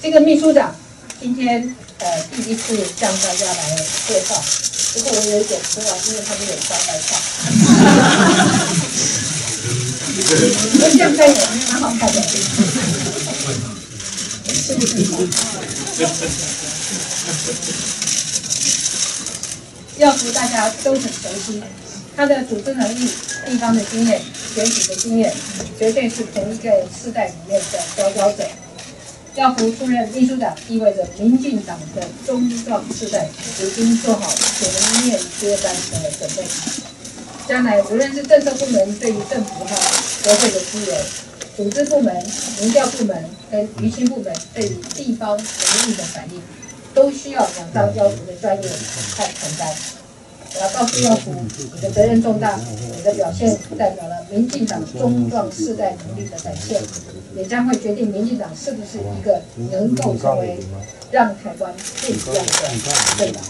这个秘书长今天呃第一次向大家来介绍，不过我有点失望，因为他们有招待票。这样看也蛮好看的。要服大家都很熟悉，他的组织能力、地方的经验、选举的经验，绝对是同一个世代里面的佼佼者。要服出任秘书长，意味着民进党的中壮世代已经做好全面接班的准备。将来无论是政策部门对于政府和国会的资源，组织部门、民调部门跟舆情部门对于地方民意的反应，都需要两张交服的专业来承担。我要告诉政府，你的责任重大，你的表现代表了民进党中壮世代能力的展现，也将会决定民进党是不是一个能够成为让台湾最强的政党。